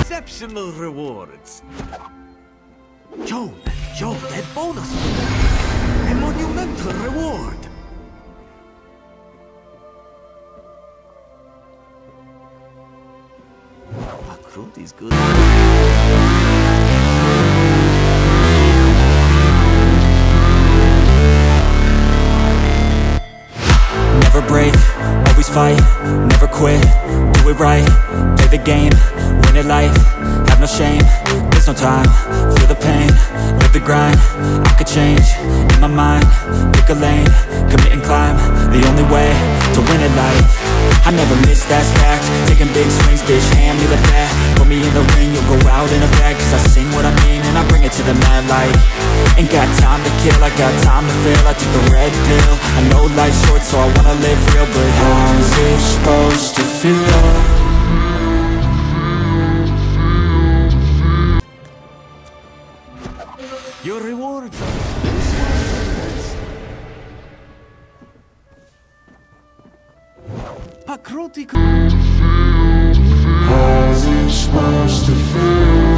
Exceptional rewards. Joan, Joan, a bonus. A monumental reward. Recruit is good. Fight, never quit, do it right, play the game, win it life, have no shame, there's no time, feel the pain, live the grind, I could change, in my mind, pick a lane, commit and climb, the only way to win at life, I never miss, that's fact, taking big swings, bitch, hand me the bat, put me in the ring, you'll go out in a bag, cause I sing what I mean, and I bring it to the mad light, ain't got time to kill, I got time to feel, I took the red pill, I know life's short, so I wanna live real, but how's it supposed to feel? Your rewards Pakroti How's it supposed to feel?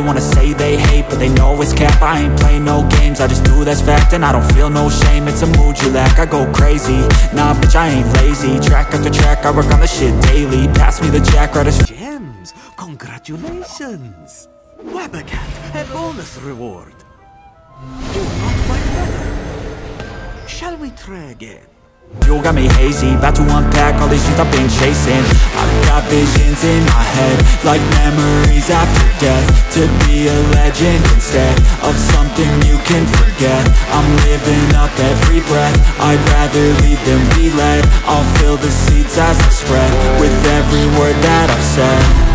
They wanna say they hate, but they know it's cap I ain't playing no games, I just do that's fact And I don't feel no shame, it's a mood you lack I go crazy, nah bitch I ain't lazy Track after track, I work on the shit daily Pass me the jack, right as gems. Congratulations. Webbercat, a bonus reward. Do not fight better. Shall we try again? You got me hazy, about to unpack all these things I've been chasing. I've got visions in my head, like memories after death To be a legend instead of something you can forget. I'm living up every breath, I'd rather lead than be led I'll fill the seats as I spread, with every word that I've said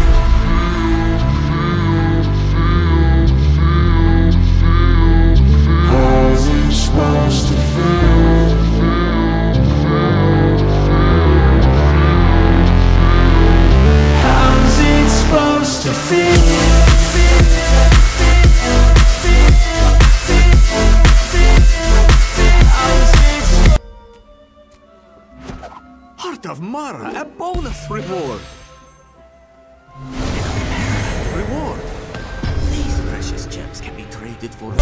of Mara, a bonus reward. Reward. These precious gems can be traded for.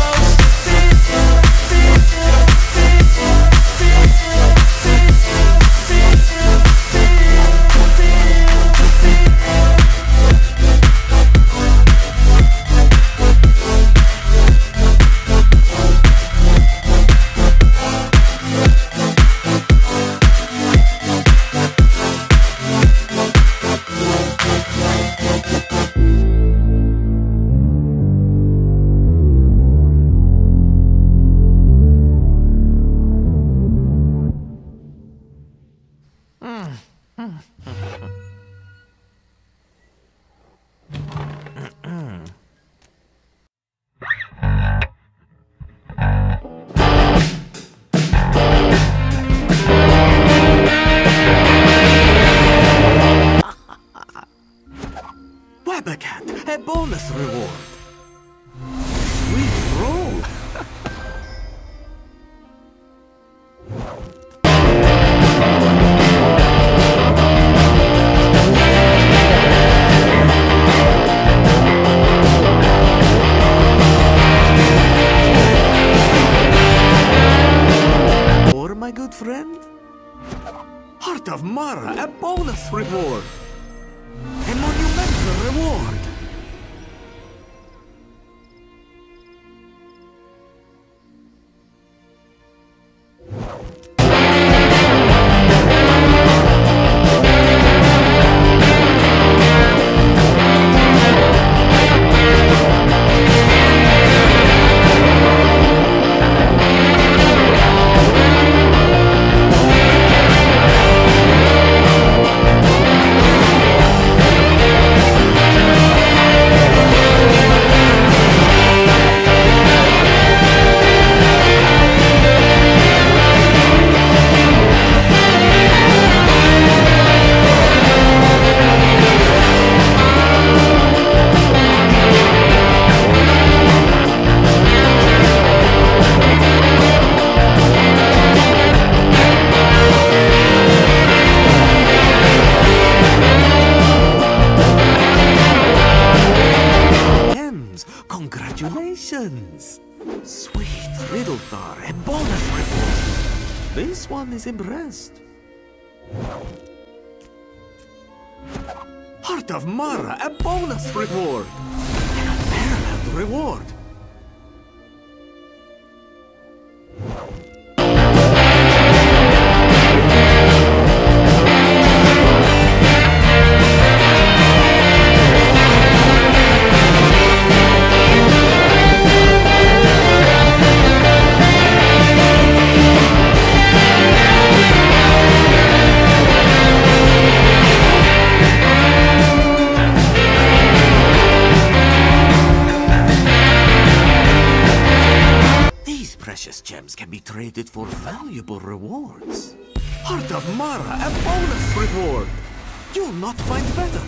Good friend? Heart of Mara, a bonus reward. A monumental reward. This one is impressed. Heart of Mara, a bonus reward. An unparalleled reward. can be traded for valuable rewards. Heart of Mara, a bonus reward! You'll not find better!